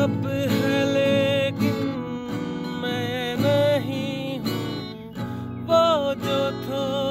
तड़प है लेकिन मैं नहीं हूँ। वो जो था